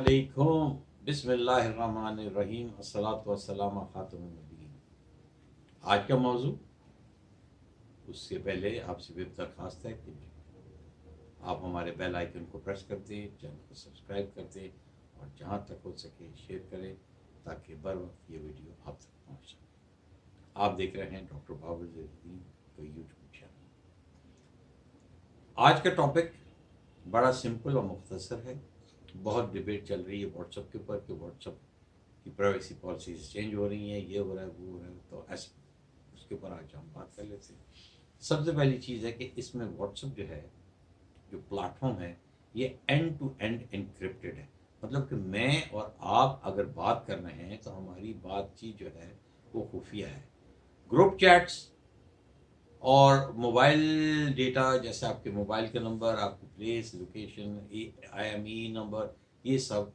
असलकुम बिसमीम असलातम ख़ातमनबीन आज का मौजू? उससे पहले आपसे भी दरख्वास्त है कि आप हमारे बेल आइकन को प्रेस कर दें चैनल को सब्सक्राइब कर दें और जहाँ तक हो सके शेयर करें ताकि बर वक्त ये वीडियो आप तक पहुँच सके। आप देख रहे हैं डॉक्टर बाबुल जहीन को यूट्यूब चैनल आज का टॉपिक बड़ा सिंपल और मुख्तसर है। बहुत डिबेट चल रही है व्हाट्सअप के ऊपर कि व्हाट्सअप की प्राइवेसी पॉलिसीज़ चेंज हो रही हैं, ये हो रहा है, वो हो रहा है तो ऐसे उसके ऊपर आज हम बात कर लेते हैं। सबसे पहली चीज़ है कि इसमें व्हाट्सअप जो है, जो प्लेटफॉर्म है, ये एंड टू एंड इनक्रिप्टेड है। मतलब कि मैं और आप अगर बात कर रहे हैं तो हमारी बातचीत जो है, वो खुफिया है। ग्रुप चैट्स और मोबाइल डेटा, जैसे आपके मोबाइल का नंबर, आपकी place, location I M E number, ये सब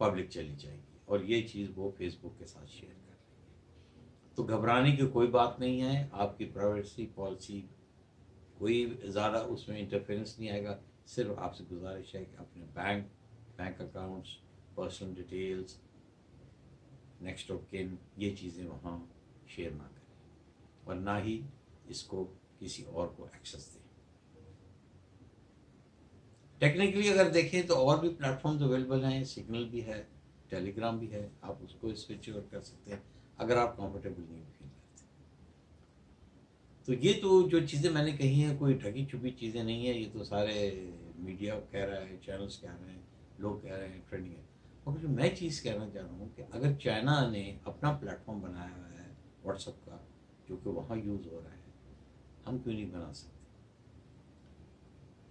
पब्लिक चली जाएगी और ये चीज़ वो फेसबुक के साथ शेयर कर लेंगे तो घबराने की कोई बात नहीं है। आपकी प्राइवेसी पॉलिसी कोई ज़्यादा उसमें इंटरफेरेंस नहीं आएगा। सिर्फ़ आपसे गुजारिश है कि अपने bank bank accounts personal details next of kin ये चीज़ें वहाँ शेयर ना करें। और ना ही इसको किसी और को एक्सेस दें। टेक्निकली अगर देखें तो और भी प्लेटफॉर्म्स अवेलेबल हैं सिग्नल भी है टेलीग्राम भी है, आप उसको स्विच ओवर कर सकते हैं, अगर आप कंफर्टेबल नहीं फील करते। तो ये तो जो चीज़ें मैंने कही हैं, कोई ढकी छुपी चीज़ें नहीं है, ये तो सारे मीडिया कह रहा है चैनल्स कह रहे हैं, लोग कह रहे हैं ट्रेंडिंग है। और जो मैं चीज़ कहना चाह रहा हूँ कि अगर चाइना ने अपना प्लेटफॉर्म बनाया हुआ है व्हाट्सअप का, जो कि वहाँ यूज़ हो रहा है हम क्यों नहीं बना सकते?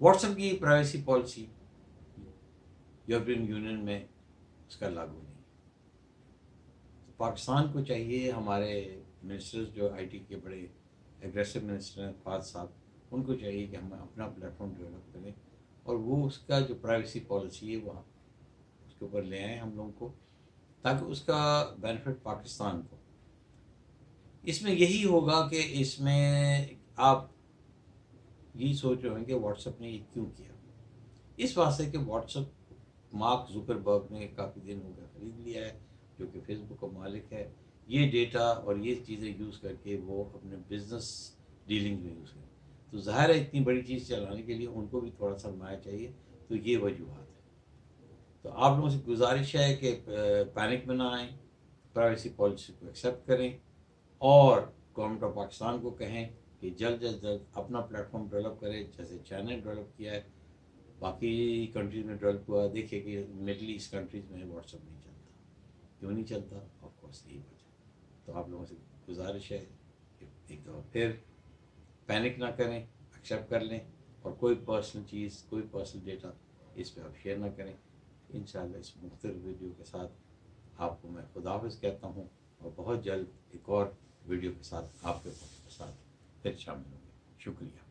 व्हाट्सएप की प्राइवेसी पॉलिसी यूरोपियन यूनियन में उसका लागू नहीं तो पाकिस्तान को चाहिए हमारे मिनिस्टर्स जो आईटी के बड़े एग्रेसिव मिनिस्टर हैं, फाद साहब, उनको चाहिए कि हम अपना प्लेटफॉर्म डेवलप करें और वो उसका जो प्राइवेसी पॉलिसी है, वह उसके ऊपर ले आए हम लोगों को, ताकि उसका बेनिफिट पाकिस्तान को। इसमें यही होगा कि इसमें आप यही सोच रहे होंगे व्हाट्सएप ने ये क्यों किया? इस वास्ते कि व्हाट्सएप मार्क जुकरबर्ग ने काफ़ी दिन हो गया ख़रीद लिया है, जो कि फेसबुक का मालिक है। ये डेटा और ये चीज़ें यूज़ करके वो अपने बिज़नेस डीलिंग में यूज़ करें। तो ज़ाहिर है इतनी बड़ी चीज़ चलाने के लिए उनको भी थोड़ा सरमाया चाहिए तो ये वजूहत है। तो आप लोगों से गुजारिश है कि पैनिक में ना आए प्राइवेसी पॉलिसी को एक्सेप्ट करें और गवर्नमेंट ऑफ़ पाकिस्तान को कहें कि जल्द अज जल्द अपना प्लेटफॉर्म डेवलप करे, जैसे चाइना ने डेवलप किया है, बाकी कंट्रीज़ में डेवलप हुआ देखिए कि मिडल ईस्ट कंट्रीज़ में व्हाट्सअप नहीं चलता। क्यों नहीं चलता? ऑफकोर्स यही वजह तो आप लोगों से गुजारिश है एक दफ़ा फिर पैनिक ना करें एक्सेप्ट कर लें और कोई पर्सनल चीज़, कोई पर्सनल डेटा इस पर आप शेयर ना करें। इन इस मुख्तर वीडियो के साथ आपको मैं खुदाफिज कहता हूँ और बहुत जल्द एक और वीडियो के साथ आपके साथ फिर शामिल होंगे। शुक्रिया।